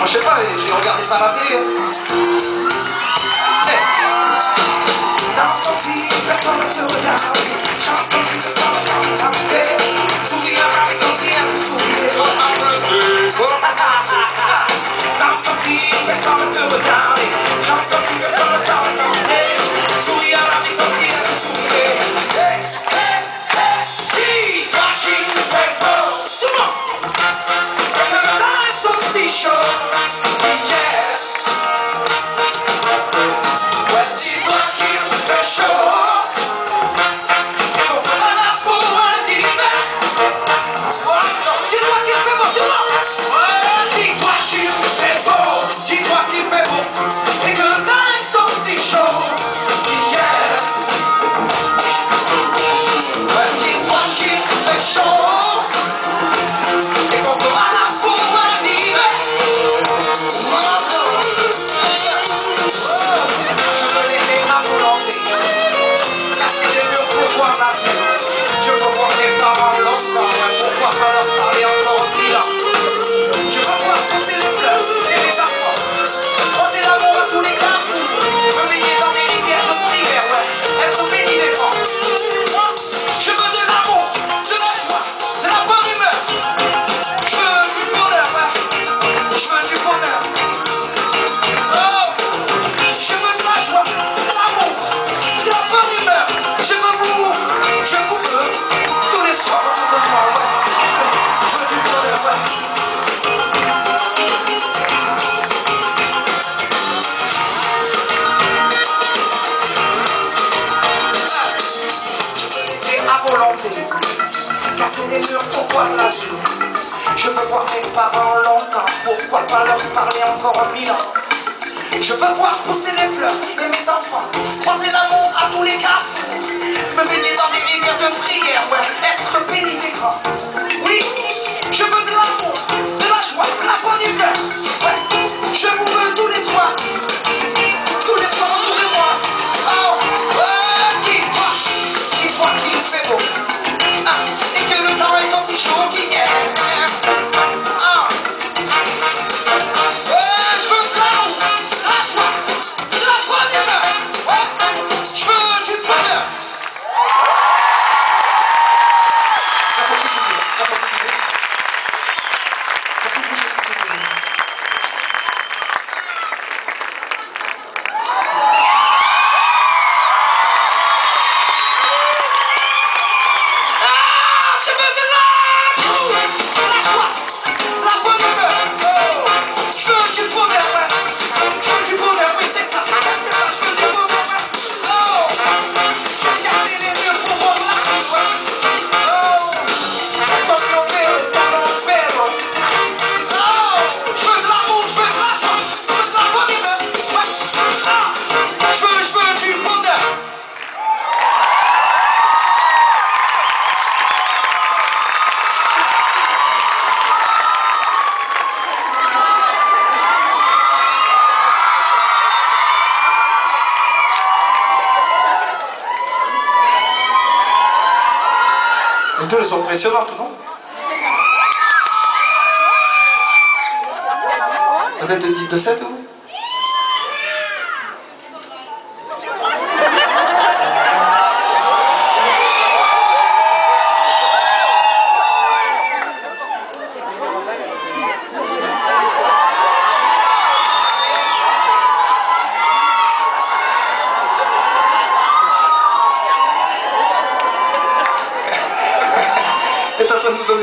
Moi, je sais pas, j'ai regardé ça à la télé. Hein. Hey. Danse quand personne ne te regarde. pour voir. Je veux voir mes parents longtemps, pourquoi pas leur parler encore mille ans. Je veux voir pousser les fleurs et mes enfants, croiser l'amour à tous les cas. the Lord! Toutes elles sont impressionnantes, non Vous êtes de 7, vous?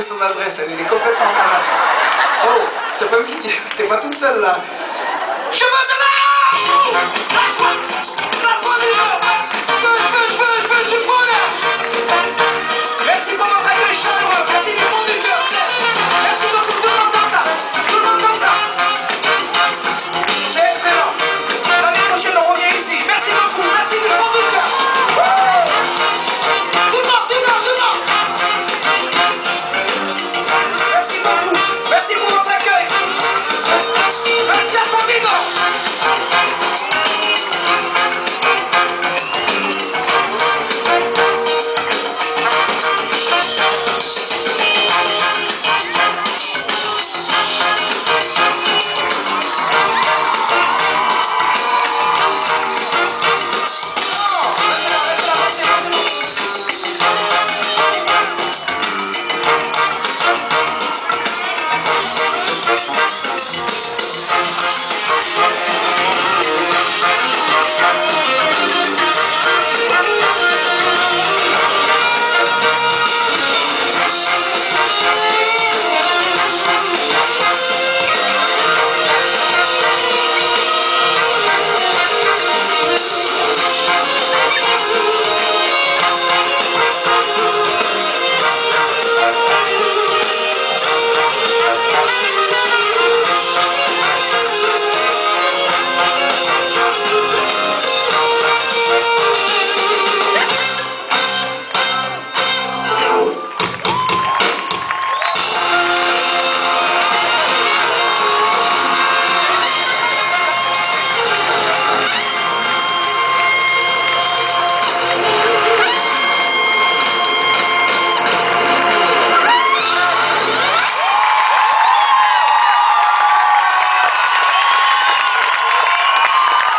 son adresse, elle, est complètement malade. Oh, c'est pas qui T'es pas toute seule là. Je de